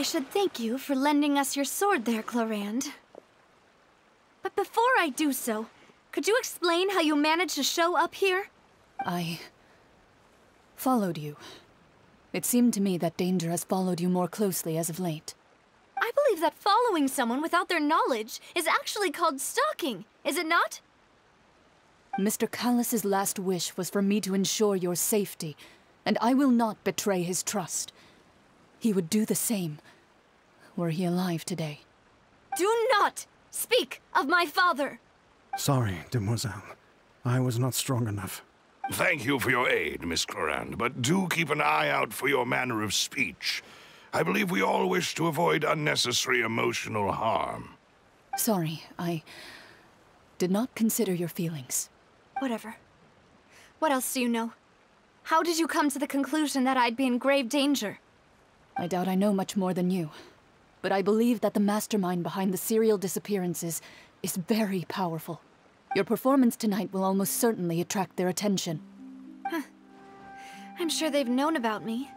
I should thank you for lending us your sword there, Clorinde. But before I do so, could you explain how you managed to show up here? I... followed you. It seemed to me that danger has followed you more closely as of late. I believe that following someone without their knowledge is actually called stalking, is it not? Mr. Callas's last wish was for me to ensure your safety, and I will not betray his trust. He would do the same, were he alive today. Do not speak of my father! Sorry, demoiselle. I was not strong enough. Thank you for your aid, Miss Clorinde, but do keep an eye out for your manner of speech. I believe we all wish to avoid unnecessary emotional harm. Sorry, I did not consider your feelings. Whatever. What else do you know? How did you come to the conclusion that I'd be in grave danger? I doubt I know much more than you. But I believe that the mastermind behind the serial disappearances is very powerful. Your performance tonight will almost certainly attract their attention. Huh. I'm sure they've known about me.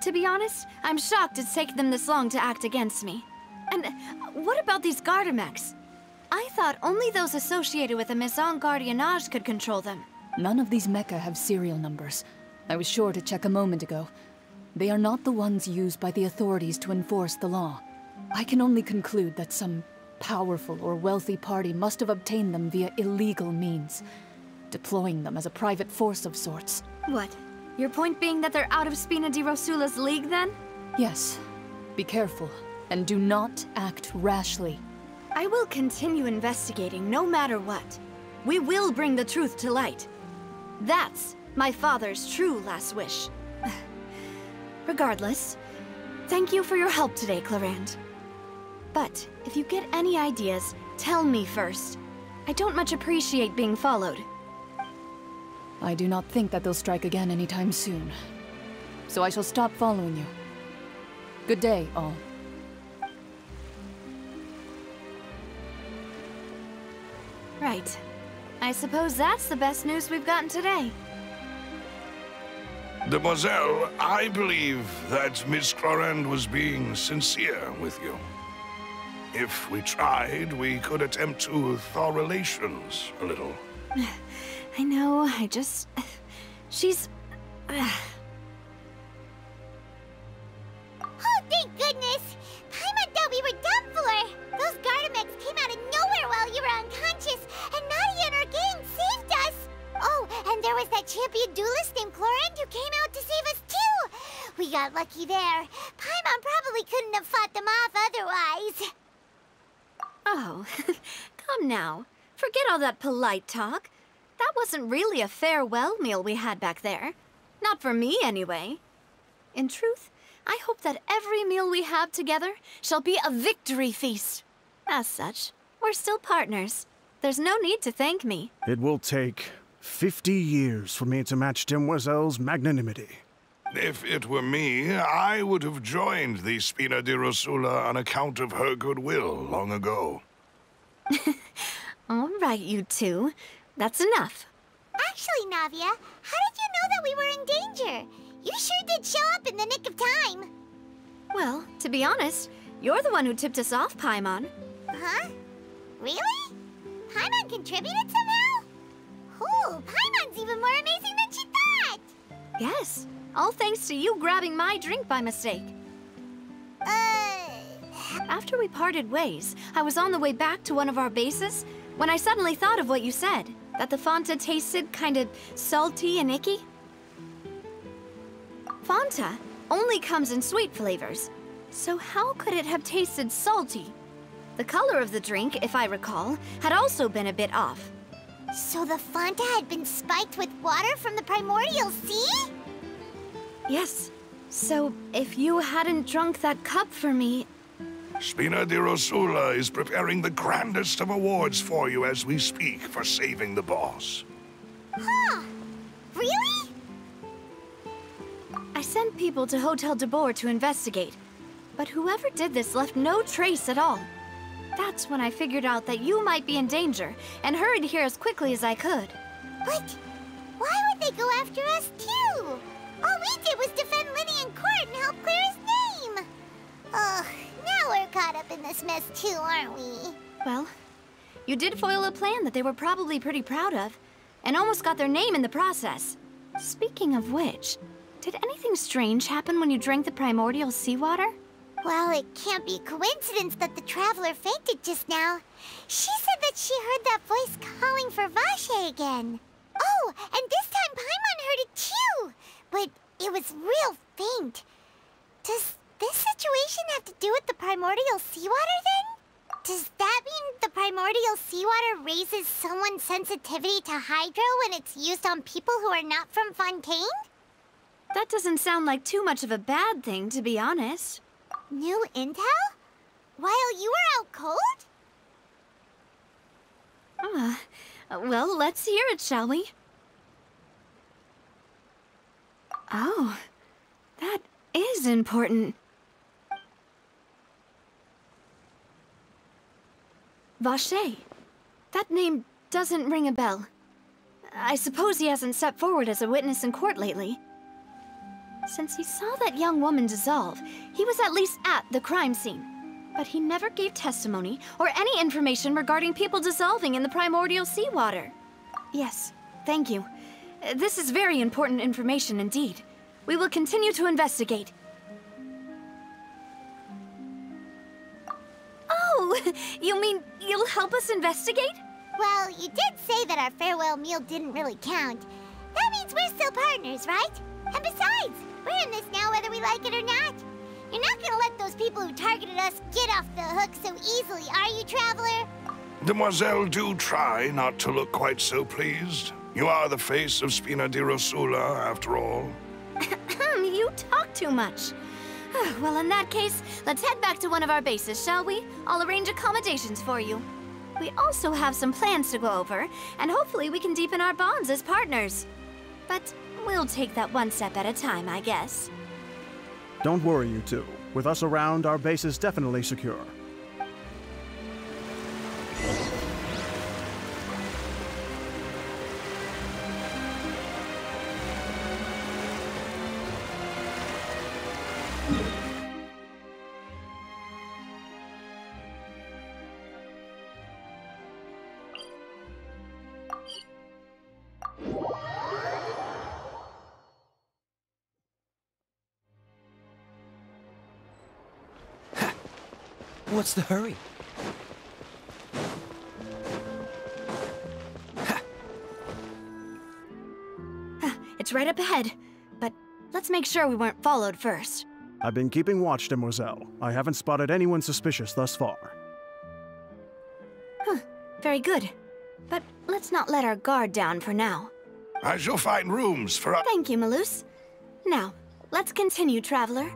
To be honest, I'm shocked it's taken them this long to act against me. And what about these Gardemeks? I thought only those associated with the Maison Gardiennage could control them. None of these mecha have serial numbers. I was sure to check a moment ago. They are not the ones used by the authorities to enforce the law. I can only conclude that some powerful or wealthy party must have obtained them via illegal means, deploying them as a private force of sorts. What? Your point being that they're out of Spina di Rosula's league, then? Yes. Be careful, and do not act rashly. I will continue investigating no matter what. We will bring the truth to light. That's my father's true last wish. Regardless, thank you for your help today, Clorinde. But if you get any ideas, tell me first. I don't much appreciate being followed. I do not think that they'll strike again anytime soon. So I shall stop following you. Good day, all. Right. I suppose that's the best news we've gotten today. Demoiselle, I believe that Miss Clorinde was being sincere with you. If we tried, we could attempt to thaw relations a little. I know, I just... She's... oh, thank goodness! Paimon thought we were done for! Those Gardemeks came out of nowhere while you were unconscious, and Nadia and her gang saved us! Oh, and there was that champion duelist named Clorinde who came out to save us too! We got lucky there. Paimon probably couldn't have fought them off otherwise. Oh, come now. Forget all that polite talk. That wasn't really a farewell meal we had back there. Not for me, anyway. In truth, I hope that every meal we have together shall be a victory feast. As such, we're still partners. There's no need to thank me. It will take 50 years for me to match Demoiselle's magnanimity. If it were me, I would have joined the Spina di Rosula on account of her goodwill long ago. All right, you two. That's enough. Actually, Navia, how did you know that we were in danger? You sure did show up in the nick of time. Well, to be honest, you're the one who tipped us off, Paimon. Huh? Really? Paimon contributed somehow? Ooh, Paimon's even more amazing than she thought! Yes, all thanks to you grabbing my drink by mistake. Uh... After we parted ways, I was on the way back to one of our bases when I suddenly thought of what you said. That the Fonta tasted kind of salty and icky. Fonta only comes in sweet flavors. So how could it have tasted salty? The color of the drink, if I recall, had also been a bit off. So the Fonta had been spiked with water from the primordial sea? Yes. So if you hadn't drunk that cup for me... Spina di Rosula is preparing the grandest of awards for you as we speak for saving the boss. Huh. Really? I sent people to Hotel Debord to investigate. But whoever did this left no trace at all. That's when I figured out that you might be in danger, and hurried here as quickly as I could. But why would they go after us too? All we did was defend Lyney in court and help clear his name. Ugh, now we're caught up in this mess too, aren't we? Well, you did foil a plan that they were probably pretty proud of, and almost got their name in the process. Speaking of which, did anything strange happen when you drank the primordial seawater? Well, it can't be coincidence that the traveler fainted just now. She said that she heard that voice calling for Vache again. Oh, and this time Paimon heard it too, but it was real faint. Does this situation have to do with the primordial seawater then? Does that mean the primordial seawater raises someone's sensitivity to hydro when it's used on people who are not from Fontaine? That doesn't sound like too much of a bad thing, to be honest. New intel? While you were out cold? Ah, well, let's hear it, shall we? Oh, that is important. Vache. That name doesn't ring a bell. I suppose he hasn't stepped forward as a witness in court lately. Since he saw that young woman dissolve, he was at least at the crime scene. But he never gave testimony or any information regarding people dissolving in the primordial seawater. Yes, thank you. This is very important information indeed. We will continue to investigate. Oh, you mean you'll help us investigate? Well, you did say that our farewell meal didn't really count. That means we're still partners, right? And besides, we're in this now whether we like it or not. You're not gonna let those people who targeted us get off the hook so easily, are you, Traveler? Demoiselle, do try not to look quite so pleased. You are the face of Spina di Rosula, after all. You talk too much. Well, in that case, let's head back to one of our bases, shall we? I'll arrange accommodations for you. We also have some plans to go over, and hopefully we can deepen our bonds as partners. But we'll take that one step at a time, I guess. Don't worry, you two. With us around, our base is definitely secure. What's the hurry? Ah, it's right up ahead, but let's make sure we weren't followed first. I've been keeping watch, Demoiselle. I haven't spotted anyone suspicious thus far. Very good. But let's not let our guard down for now. I shall find rooms for us. Thank you, Melus. Now, let's continue, Traveler.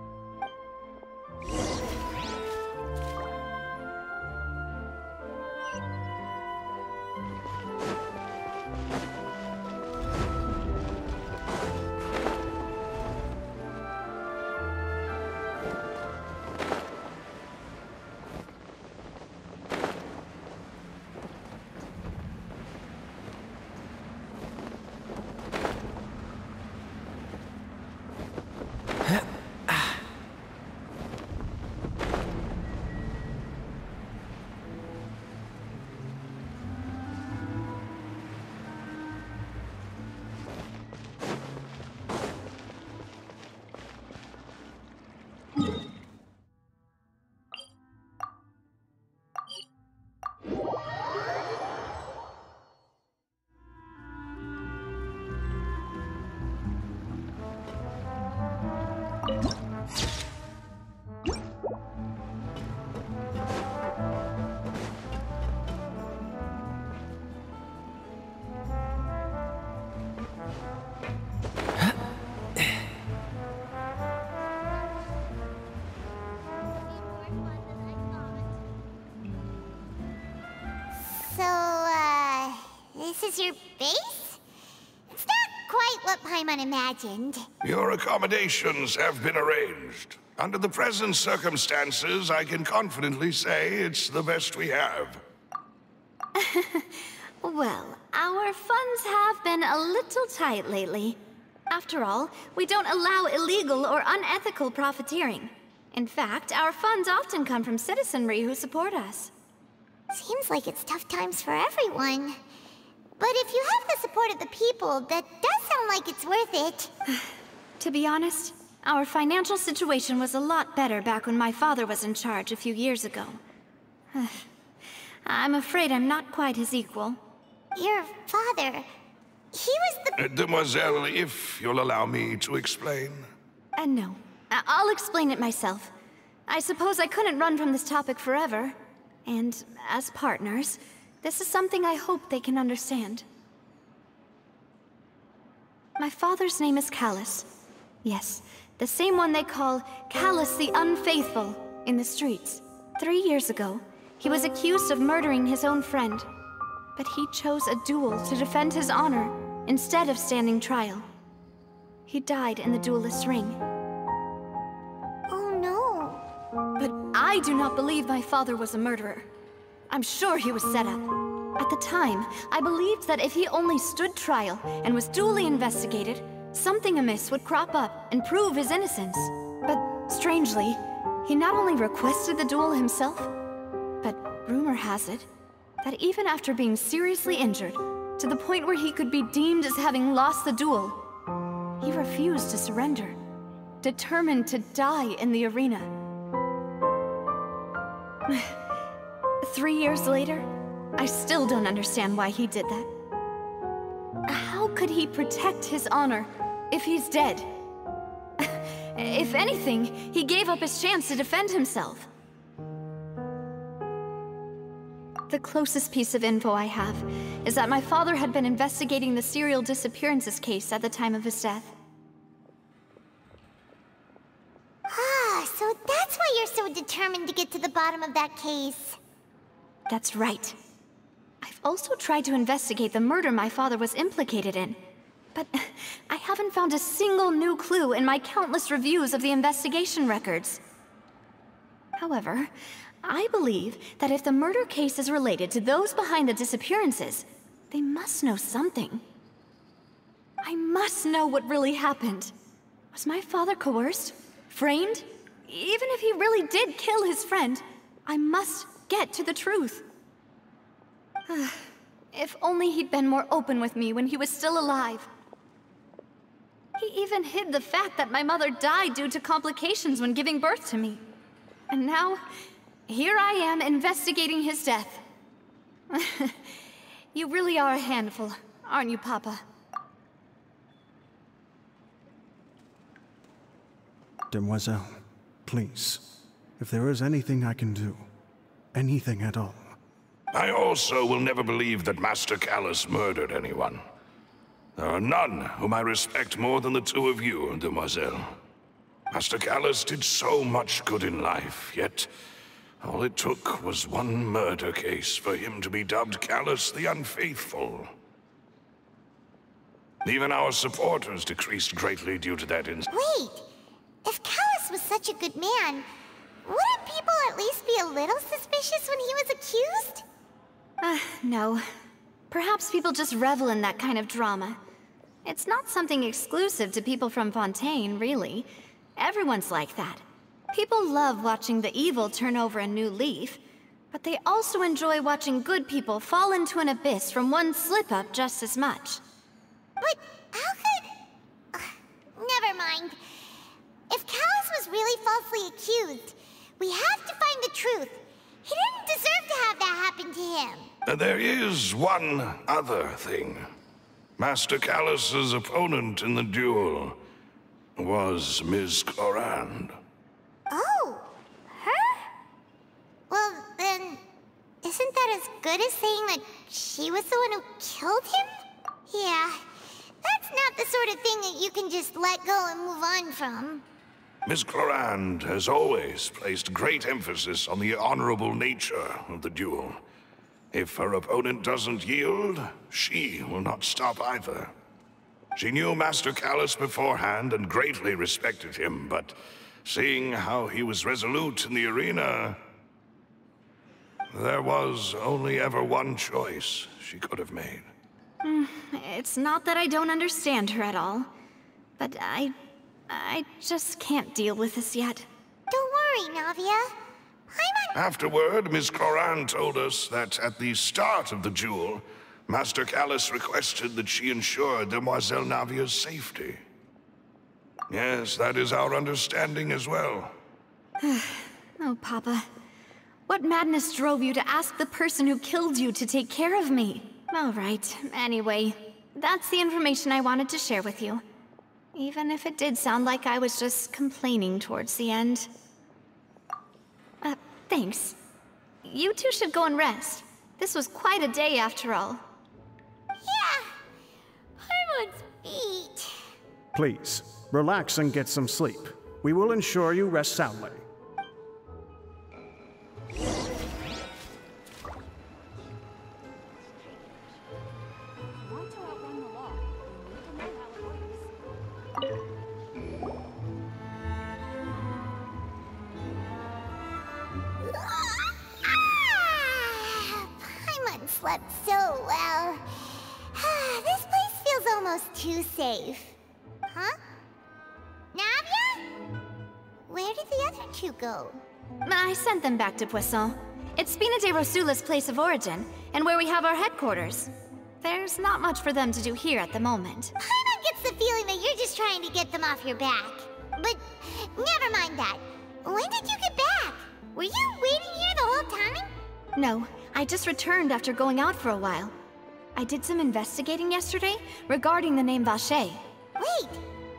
Is your base? It's not quite what Paimon imagined. Your accommodations have been arranged. Under the present circumstances, I can confidently say it's the best we have. Well, our funds have been a little tight lately. After all, we don't allow illegal or unethical profiteering. In fact, our funds often come from citizenry who support us. Seems like it's tough times for everyone. But if you have the support of the people, that does sound like it's worth it. To be honest, our financial situation was a lot better back when my father was in charge a few years ago. I'm afraid I'm not quite his equal. Your father, he was the... Uh, Demoiselle, if you'll allow me to explain. Uh, no. I- I'll explain it myself. I suppose I couldn't run from this topic forever. And as partners, this is something I hope they can understand. My father's name is Callas. Yes, the same one they call Callas the Unfaithful in the streets. Three years ago, he was accused of murdering his own friend. But he chose a duel to defend his honor instead of standing trial. He died in the duelist's ring. Oh no. But I do not believe my father was a murderer. I'm sure he was set up. At the time, I believed that if he only stood trial and was duly investigated, something amiss would crop up and prove his innocence. But strangely, he not only requested the duel himself, but rumor has it that even after being seriously injured, to the point where he could be deemed as having lost the duel, he refused to surrender, determined to die in the arena. Three years later, I still don't understand why he did that. How could he protect his honor if he's dead? if anything, he gave up his chance to defend himself. The closest piece of info I have is that my father had been investigating the serial disappearances case at the time of his death. Ah, so that's why you're so determined to get to the bottom of that case. That's right. I've also tried to investigate the murder my father was implicated in. But I haven't found a single new clue in my countless reviews of the investigation records. However, I believe that if the murder case is related to those behind the disappearances, they must know something. I must know what really happened. Was my father coerced? Framed? Even if he really did kill his friend, I must get to the truth. if only he'd been more open with me when he was still alive. He even hid the fact that my mother died due to complications when giving birth to me. And now, here I am investigating his death. you really are a handful, aren't you, Papa? Demoiselle, please, if there is anything I can do, anything at all, I also will never believe that Master Callas murdered anyone. There are none whom I respect more than the two of you, Demoiselle. Master Callas did so much good in life, yet all it took was one murder case for him to be dubbed Callas the Unfaithful. Even our supporters decreased greatly due to that incident. Wait, if Callas was such a good man, wouldn't people at least be a little suspicious when he was accused? Uh, no. Perhaps people just revel in that kind of drama. It's not something exclusive to people from Fontaine, really. Everyone's like that. People love watching the evil turn over a new leaf, but they also enjoy watching good people fall into an abyss from one slip-up just as much. But how could... Never mind. If Callas was really falsely accused, we have to find the truth. He didn't deserve to have that happen to him. Uh, There is one other thing. Master Callas's opponent in the duel was Ms. Clorinde. Oh, her? Well, then, isn't that as good as saying that she was the one who killed him? Yeah, that's not the sort of thing that you can just let go and move on from. Miss Clorinde has always placed great emphasis on the honorable nature of the duel. If her opponent doesn't yield, she will not stop either. She knew Master Callas beforehand and greatly respected him, but seeing how he was resolute in the arena, there was only ever one choice she could have made. Hmm, it's not that I don't understand her at all, but I... I just can't deal with this yet. Don't worry, Navia. Paimon... Afterward, Miss Clorinde told us that at the start of the duel, Master Callas requested that she ensure Demoiselle Navia's safety. Yes, that is our understanding as well. oh, Papa. What madness drove you to ask the person who killed you to take care of me? All right, anyway, that's the information I wanted to share with you. Even if it did sound like I was just complaining towards the end. Uh, thanks. You two should go and rest. This was quite a day after all. Yeah. Paimon's feet. Please, relax and get some sleep. We will ensure you rest soundly. Almost too safe. Huh? Navia? Where did the other two go? I sent them back to Poisson. It's Spina di Rosula's place of origin, and where we have our headquarters. There's not much for them to do here at the moment. Paimon gets the feeling that you're just trying to get them off your back. But never mind that. When did you get back? Were you waiting here the whole time? No, I just returned after going out for a while. I did some investigating yesterday regarding the name Vacher. Wait,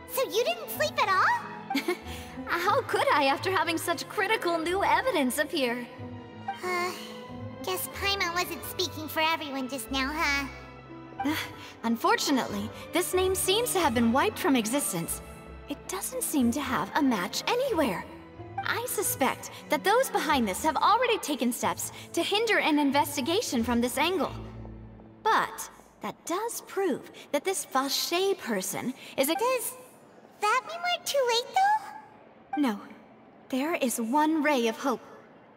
so you didn't sleep at all? How could I after having such critical new evidence appear? Uh, guess Paimon wasn't speaking for everyone just now, huh? Unfortunately, this name seems to have been wiped from existence. It doesn't seem to have a match anywhere. I suspect that those behind this have already taken steps to hinder an investigation from this angle. But that does prove that this Vacher person is a- Does that mean we're too late, though? No. There is one ray of hope.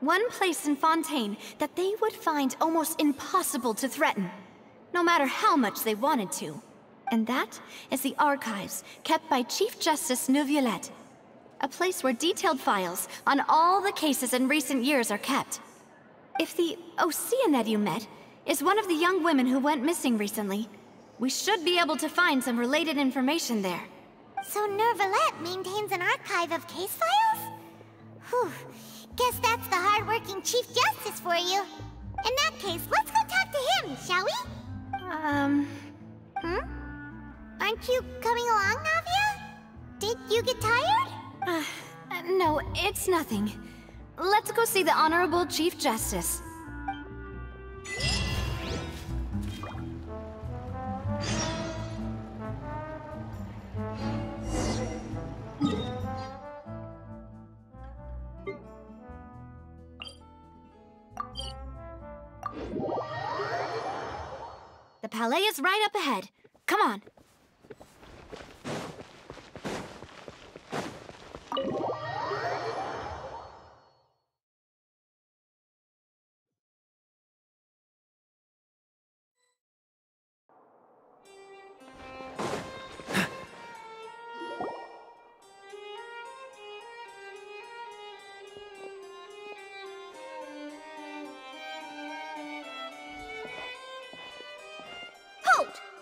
One place in Fontaine that they would find almost impossible to threaten, no matter how much they wanted to. And that is the archives kept by Chief Justice Neuvillette. A place where detailed files on all the cases in recent years are kept. If the Oceanid you met is one of the young women who went missing recently, we should be able to find some related information there. So Neuvillette maintains an archive of case files? Whew. Guess that's the hard-working Chief Justice for you. In that case, let's go talk to him, shall we? Um, Hmm? Aren't you coming along, Navia? Did you get tired? uh, no, it's nothing. Let's go see the Honorable Chief Justice. Palais is right up ahead. Come on.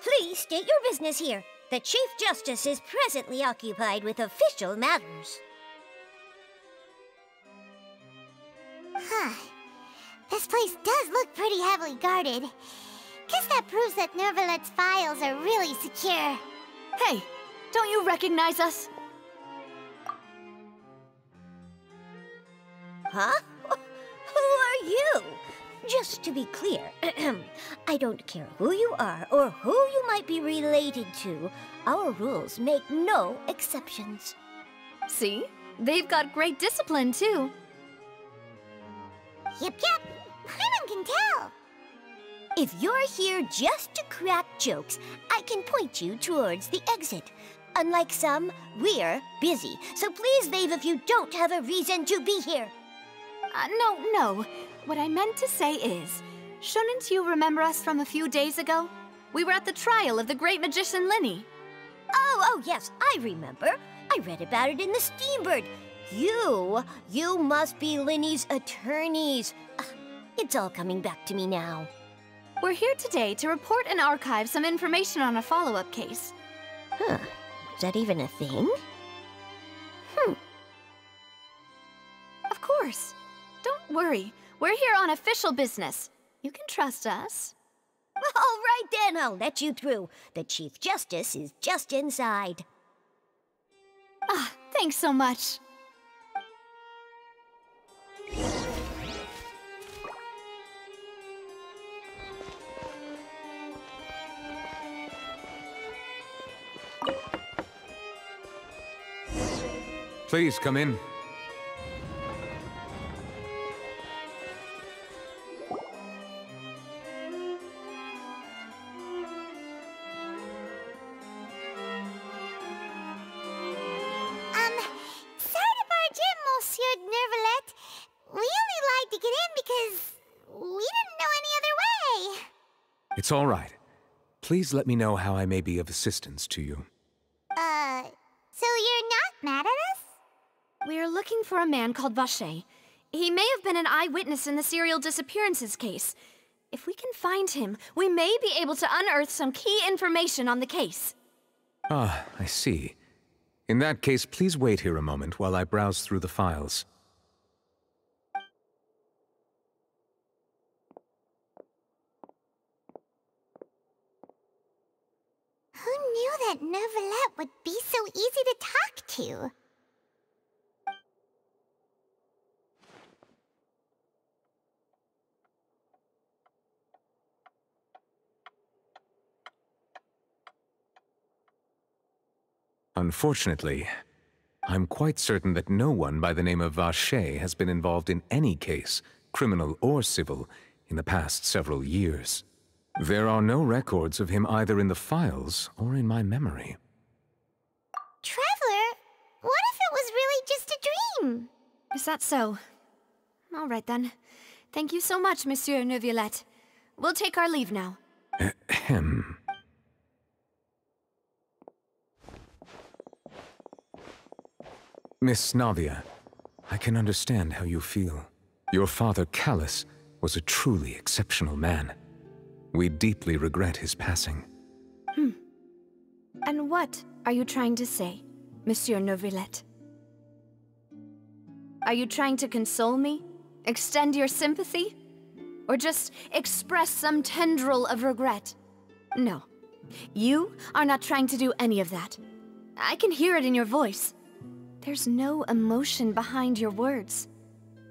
Please state your business here. The Chief Justice is presently occupied with official matters. Huh. This place does look pretty heavily guarded. Guess that proves that Neuvillette's files are really secure. Hey, don't you recognize us? Huh? Who are you? Just to be clear, I don't care who you are or who you might be related to. Our rules make no exceptions. See? They've got great discipline, too. Yep, yep. Paimon can tell. If you're here just to crack jokes, I can point you towards the exit. Unlike some, we're busy, so please leave if you don't have a reason to be here. Uh, no, no. What I meant to say is, shouldn't you remember us from a few days ago? We were at the trial of the great magician Lyney. Oh, oh, yes, I remember. I read about it in the Steambird. You, you must be Lyney's attorneys. It's all coming back to me now. We're here today to report and archive some information on a follow-up case. Huh. Is that even a thing? Hmm. Of course. Don't worry. We're here on official business. You can trust us. All right then, I'll let you through. The Chief Justice is just inside. Ah, thanks so much. Please come in. It's all right. Please let me know how I may be of assistance to you. Uh, so you're not mad at us? We're looking for a man called Vache. He may have been an eyewitness in the serial disappearances case. If we can find him, we may be able to unearth some key information on the case. Ah, I see. In that case, please wait here a moment while I browse through the files. Who knew that Neuvillette would be so easy to talk to? Unfortunately, I'm quite certain that no one by the name of Vache has been involved in any case, criminal or civil, in the past several years. There are no records of him either in the files or in my memory. Traveler, what if it was really just a dream? Is that so? All right then. Thank you so much, Monsieur Neuvillette. We'll take our leave now. Ahem. Miss Navia, I can understand how you feel. Your father, Callas, was a truly exceptional man. We deeply regret his passing. Hmm. And what are you trying to say, Monsieur Neuvillette? Are you trying to console me? Extend your sympathy? Or just express some tendril of regret? No. You are not trying to do any of that. I can hear it in your voice. There's no emotion behind your words.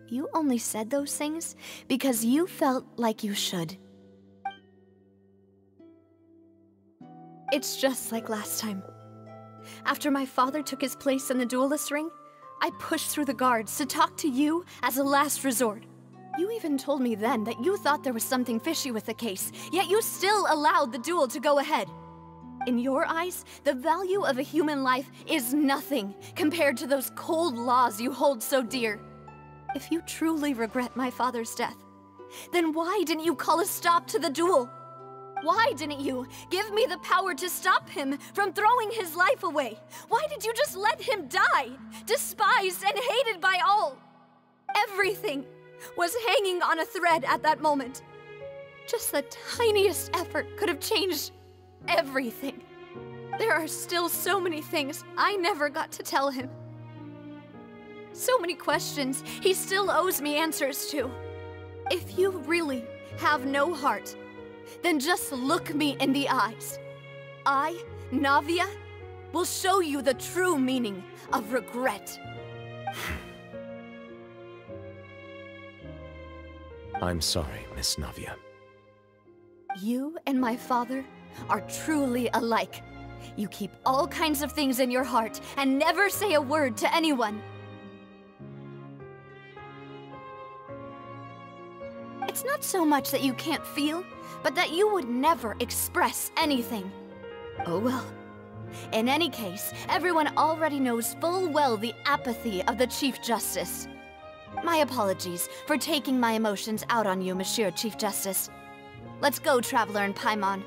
You only said those things because you felt like you should. It's just like last time. After my father took his place in the duelist ring, I pushed through the guards to talk to you as a last resort. You even told me then that you thought there was something fishy with the case, yet you still allowed the duel to go ahead. In your eyes, the value of a human life is nothing compared to those cold laws you hold so dear. If you truly regret my father's death, then why didn't you call a stop to the duel? Why didn't you give me the power to stop him from throwing his life away? Why did you just let him die, despised and hated by all? Everything was hanging on a thread at that moment. Just the tiniest effort could have changed everything. There are still so many things I never got to tell him. So many questions he still owes me answers to. If you really have no heart, then just look me in the eyes. I, Navia, will show you the true meaning of regret. I'm sorry, Miss Navia. You and my father are truly alike. You keep all kinds of things in your heart and never say a word to anyone. It's not so much that you can't feel, but that you would never express anything. Oh well. In any case, everyone already knows full well the apathy of the Chief Justice. My apologies for taking my emotions out on you, Monsieur Chief Justice. Let's go, Traveler and Paimon.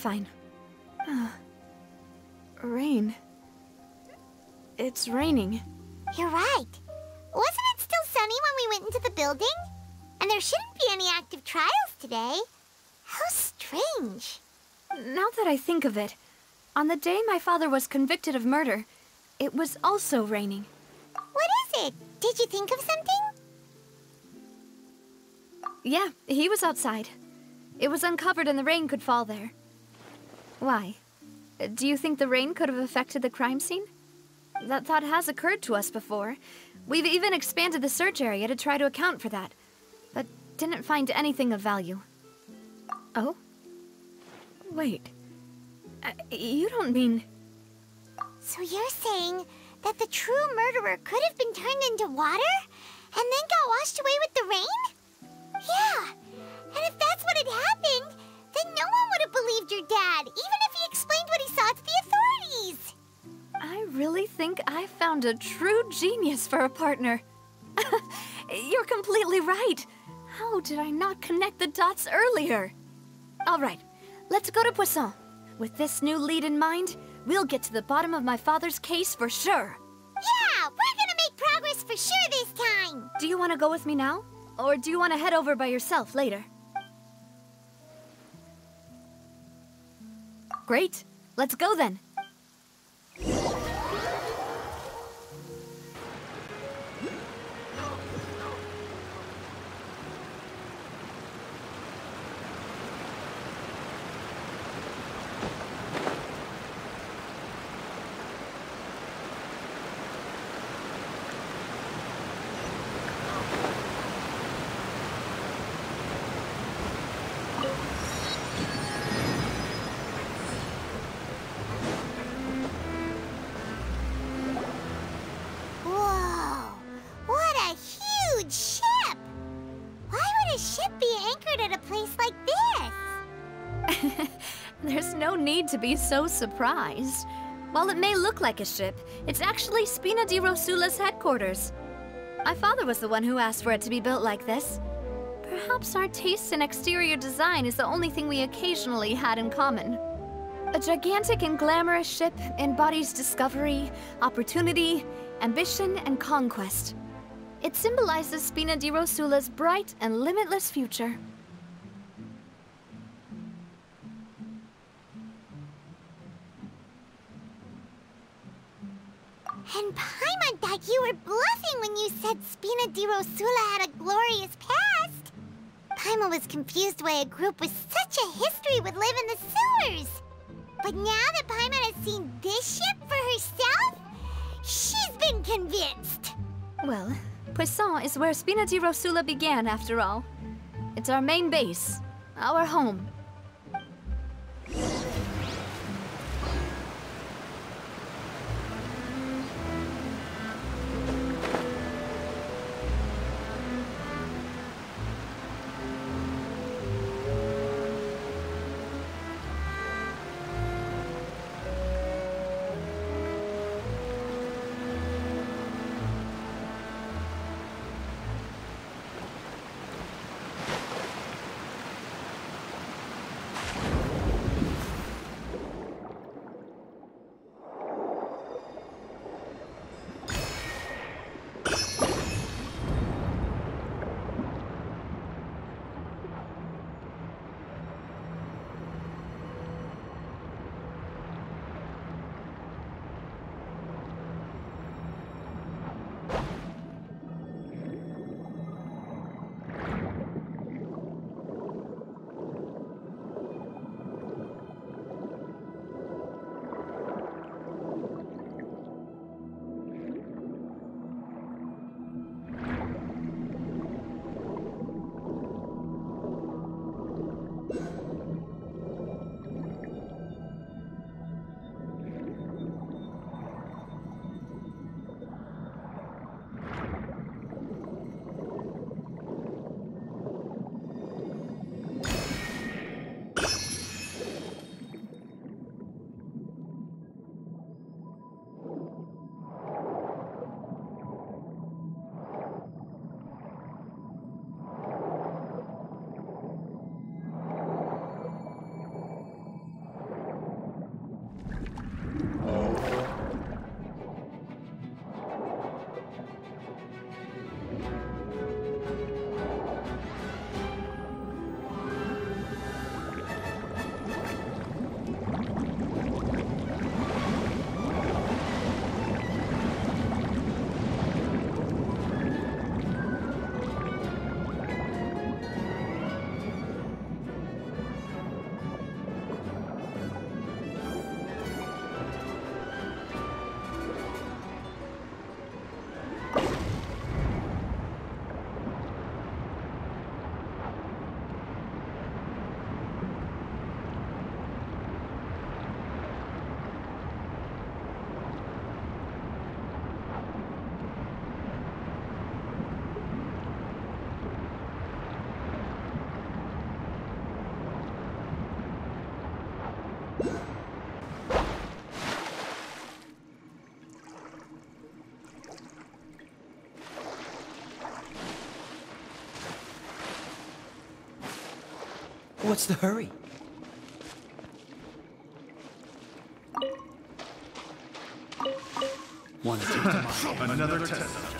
Fine. Uh, rain. It's raining. You're right. Wasn't it still sunny when we went into the building? And there shouldn't be any active trials today. How strange. Now that I think of it, on the day my father was convicted of murder, it was also raining. What is it? Did you think of something? Yeah, he was outside. It was uncovered and the rain could fall there. Why? Do you think the rain could have affected the crime scene? That thought has occurred to us before. We've even expanded the search area to try to account for that, but didn't find anything of value. Oh? Wait. Uh, you don't mean... So you're saying that the true murderer could have been turned into water? And then got washed away with the rain? Yeah. And if that's what had happened, then no one would have believed your dad, even if he explained what he saw to the authorities. I really think I found a true genius for a partner. You're completely right. How did I not connect the dots earlier? All right, let's go to Poisson. With this new lead in mind, we'll get to the bottom of my father's case for sure. Yeah, we're gonna make progress for sure this time. Do you want to go with me now? Or do you want to head over by yourself later? Great. Let's go then. Need to be so surprised. While it may look like a ship, it's actually Spina di Rosula's headquarters. My father was the one who asked for it to be built like this. Perhaps our taste in exterior design is the only thing we occasionally had in common. A gigantic and glamorous ship embodies discovery, opportunity, ambition, and conquest. It symbolizes Spina di Rosula's bright and limitless future. And Paimon thought you were bluffing when you said Spina di Rosula had a glorious past. Paimon was confused why a group with such a history would live in the sewers. But now that Paimon has seen this ship for herself, she's been convinced. Well, Poisson is where Spina di Rosula began, after all. It's our main base, our home. What's the hurry? Want to take tomorrow? Another test.